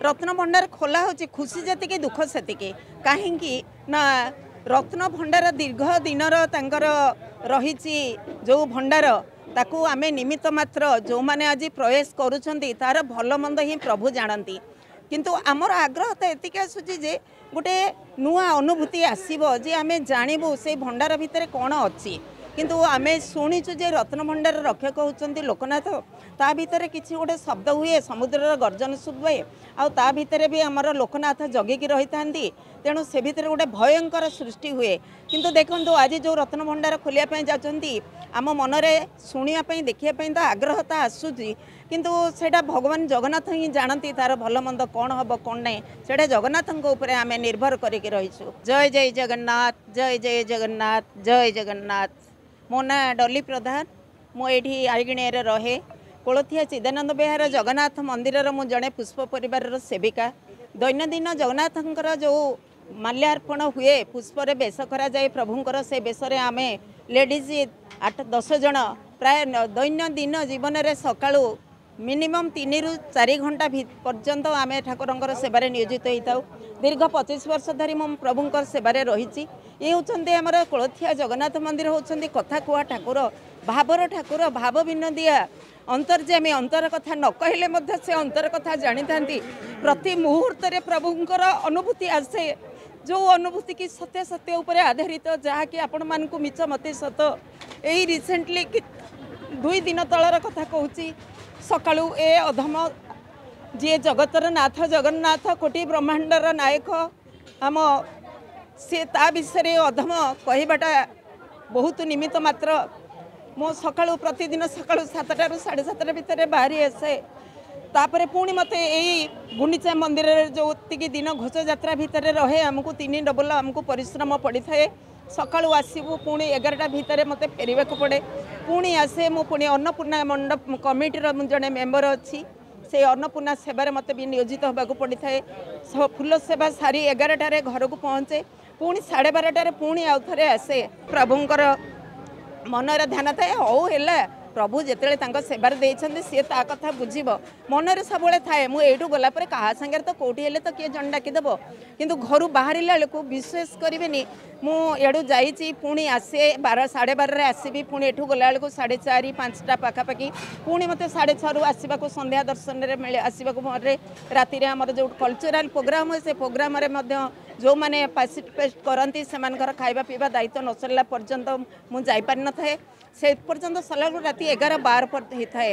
রত্নভণ্ডার খোলা হচ্ছে, খুশি যেত দুঃখ সেতিকি কাহিঁকি না রত্নভণ্ডার দীর্ঘ দিনর তাঙ্কর রয়েছে যে ভণ্ডার তাকে আমি নিমিত্ত মাত্র যে আজ প্রয়াস করছেন তার ভালো মন্দ হি প্রভু জাঁতি কিন্তু আমার আগ্রহ তো এতিকি আসুচি যে গোটে নূ অনুভূতি আসব যে আমি জাঁবু সেই ভণ্ডার ভিতরে কোণ অ କ'ଣ ଅଛି କିନ୍ତୁ ଆମେ ଶୁଣିଛୁ ଯେ ରତ୍ନ ଭଣ୍ଡାର ରକ୍ଷକ ହେଉଛନ୍ତି ଲୋକନାଥ। ତା ଭିତରେ କିଛି ଗୋଟେ ଶବ୍ଦ ହୁଏ ସମୁଦ୍ରର ଗର୍ଜନ ଶୁଭେ। ଆଉ ତା ଭିତରେ ବି ଆମର ଲୋକନାଥ ଜଗିକି ରହିଥାନ୍ତି। ତେଣୁ ସେ ଭିତରେ ଗୋଟେ ଭୟଙ୍କର ସୃଷ୍ଟି ହୁଏ। କିନ୍ତୁ ଦେଖନ୍ତୁ ଆଜି ଯେଉଁ ରତ୍ନ ଭଣ୍ଡାର ଖୋଲିବା ପାଇଁ ଯାଉଛନ୍ତି ଆମ ମନରେ ଶୁଣିବା ପାଇଁ ଦେଖିବା ପାଇଁ ତ ଆଗ୍ରହତା ଆସୁଛି। କିନ୍ତୁ ସେଇଟା ଭଗବାନ ଜଗନ୍ନାଥ ହିଁ ଜାଣନ୍ତି ତାର ଭଲ ମନ୍ଦ କ'ଣ ହେବ କ'ଣ ନାହିଁ। ସେଇଟା ଜଗନ୍ନାଥଙ୍କ ଉପରେ ଆମେ ନିର୍ଭର କରିକି ରହିଛୁ। ଜୟ ଜୟ ଜଗନ୍ନାଥ ଜୟ ଜୟ ଜଗନ୍ନାଥ ଜୟ ଜଗନ୍ନାଥ। ମୋ ନାଁ ଡଲି ପ୍ରଧାନ। ମୁଁ ଏଇଠି ଆଇଗିଣିଆରେ ରହେ। କୋଳଥିଆ ଚିଦାନନ୍ଦ ବିହାର ଜଗନ୍ନାଥ ମନ୍ଦିରର ମୁଁ ଜଣେ ପୁଷ୍ପ ପରିବାରର ସେବିକା। ଦୈନନ୍ଦିନ ଜଗନ୍ନାଥଙ୍କର ଯେଉଁ ମାଲ୍ୟାର୍ପଣ ହୁଏ ପୁଷ୍ପରେ ବେଶ କରାଯାଏ ପ୍ରଭୁଙ୍କର ସେ ବେଶରେ ଆମେ ଲେଡ଼ିଜ୍ ଆଠ ଦଶ ଜଣ ପ୍ରାୟ ଦୈନନ୍ଦିନ ଜୀବନରେ ସକାଳୁ ମିନିମମ୍ ତିନିରୁ ଚାରି ଘଣ୍ଟା ପର୍ଯ୍ୟନ୍ତ ଆମେ ଠାକୁରଙ୍କର ସେବାରେ ନିୟୋଜିତ ହୋଇଥାଉ। ଦୀର୍ଘ ପଚିଶ ବର୍ଷ ଧରି ମୁଁ ପ୍ରଭୁଙ୍କର ସେବାରେ ରହିଛି। ଇଏ ହେଉଛନ୍ତି ଆମର କୋଳଥିଆ ଜଗନ୍ନାଥ ମନ୍ଦିର ହେଉଛନ୍ତି କଥା କୁହା ଠାକୁର ଭାବର ଠାକୁର ଭାବ ବିନୋଦିଆ। ଅନ୍ତର୍ଯାମୀ ଅନ୍ତର କଥା ନ କହିଲେ ମଧ୍ୟ ସେ ଅନ୍ତର କଥା ଜାଣିଥାନ୍ତି। ପ୍ରତି ମୁହୂର୍ତ୍ତରେ ପ୍ରଭୁଙ୍କର ଅନୁଭୂତି ଆସେ। ଯେଉଁ ଅନୁଭୂତି କି ସତ୍ୟ ସତ୍ୟ ଉପରେ ଆଧାରିତ ଯାହାକି ଆପଣମାନଙ୍କୁ ମିଛ ମତେ ସତ। ଏଇ ରିସେଣ୍ଟଲି ଦୁଇ ଦିନ ତଳର କଥା କହୁଛି। ସକାଳୁ ଏ ଅଧମ ଯିଏ ଜଗତର ନାଥ ଜଗନ୍ନାଥ କୋଟି ବ୍ରହ୍ମାଣ୍ଡର ନାୟକ ଆମ ସେ ତା ବିଷୟରେ ଅଧମ କହିବାଟା ବହୁତ ନିମିତ୍ତ ମାତ୍ର। ମୁଁ ସକାଳୁ ପ୍ରତିଦିନ ସକାଳୁ ସାତଟାରୁ ସାଢ଼େ ସାତଟା ଭିତରେ ବାହାରି ଆସେ। ତାପରେ ପୁଣି ମୋତେ ଏଇ ଗୁଣ୍ଡିଚା ମନ୍ଦିରରେ ଯେଉଁତିକି ଦିନ ଘୋଷ ଯାତ୍ରା ଭିତରେ ରହେ ଆମକୁ ତିନି ଡବଲ ଆମକୁ ପରିଶ୍ରମ ପଡ଼ିଥାଏ। ସକାଳୁ ଆସିବୁ ପୁଣି ଏଗାରଟା ଭିତରେ ମୋତେ ଫେରିବାକୁ ପଡ଼େ। ପୁଣି ଆସେ ମୁଁ ପୁଣି ଅନ୍ନପୂର୍ଣ୍ଣା ମଣ୍ଡପ କମିଟିର ମୁଁ ଜଣେ ମେମ୍ବର ଅଛି। ସେଇ ଅନ୍ନପୂର୍ଣ୍ଣା ସେବାରେ ମୋତେ ବି ନିୟୋଜିତ ହେବାକୁ ପଡ଼ିଥାଏ। ଫୁଲ ସେବା ସାରି ଏଗାରଟାରେ ଘରକୁ ପହଞ୍ଚେ। ପୁଣି ସାଢ଼େ ବାରଟାରେ ପୁଣି ଆଉ ଥରେ ଆସେ ପ୍ରଭୁଙ୍କର ମନରେ ଧ୍ୟାନ ଥାଏ। ହଉ ହେଲା। প্রভু যেত সেবার দিয়েছেন সি তা কথা বুঝব মনরে সবুলে থাকে মু এইটু গলাপরে কাহা সাংে তো কেউটি হলে তো কি জন ডাকি দেব কিন্তু ঘর বাহারা বেড়ে বিশ্বাস করবেনি মু এড়ু যাইছি পুঁ আসে বার সাড়ে বারে আসবি পুঁ এঠু গলা বেড়ে সাড়ে চারি পাঁচটা পাখাপাখি পুঁ মতো সাড়ে ছু আসবা সন্ধ্যা দর্শনের আসবা মোরে রাতে আমার যে কলচরাল প্রোগ্রাম হয় সে প্রোগ্রামে ସେ ପ୍ରୋଗ୍ରାମରେ ମଧ୍ୟ ଯେଉଁମାନେ ପାର୍ଟିସିପେଟ୍ କରନ୍ତି ସେମାନଙ୍କର ଖାଇବା ପିଇବା ଦାୟିତ୍ୱ ନ ସରିଲା ପର୍ଯ୍ୟନ୍ତ ମୁଁ ଯାଇପାରିନଥାଏ। ସେ ପର୍ଯ୍ୟନ୍ତ ସରିଲା ବେଳକୁ ରାତି ଏଗାର ବାର ପର୍ଯ୍ୟନ୍ତ ହେଇଥାଏ।